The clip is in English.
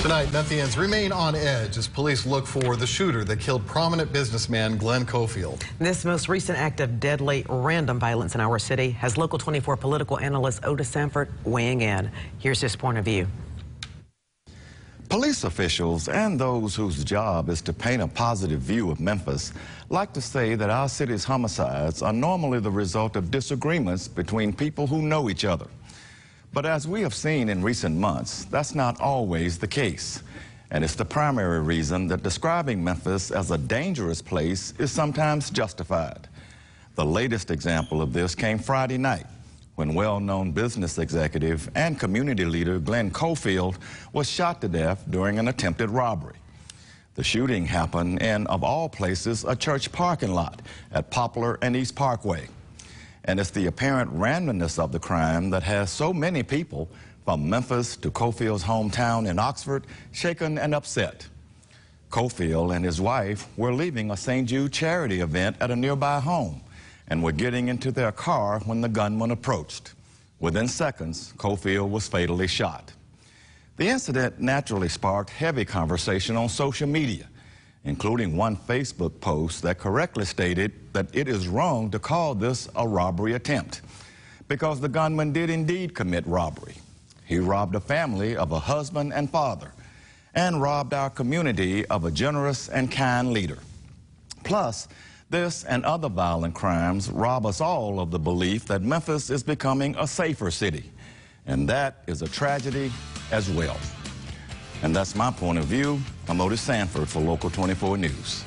Tonight, Memphians remain on edge as police look for the shooter that killed prominent businessman Glenn Cofield. This most recent act of deadly random violence in our city has Local 24 political analyst Otis Sanford weighing in. Here's his point of view. Police officials and those whose job is to paint a positive view of Memphis like to say that our city's homicides are normally the result of disagreements between people who know each other. But as we have seen in recent months, that's not always the case. And it's the primary reason that describing Memphis as a dangerous place is sometimes justified. The latest example of this came Friday night when well-known business executive and community leader Glenn Cofield was shot to death during an attempted robbery. The shooting happened in, of all places, a church parking lot at Poplar and East Parkway. And it's the apparent randomness of the crime that has so many people from Memphis to Cofield's hometown in Oxford shaken and upset. Cofield and his wife were leaving a St. Jude charity event at a nearby home and were getting into their car when the gunman approached. Within seconds, Cofield was fatally shot. The incident naturally sparked heavy conversation on social media including one Facebook post that correctly stated that it is wrong to call this a robbery attempt because the gunman did indeed commit robbery. He robbed a family of a husband and father and robbed our community of a generous and kind leader. Plus, this and other violent crimes rob us all of the belief that Memphis is becoming a safer city. And that is a tragedy as well. And that's my point of view. I'm Otis Sanford for Local 24 News.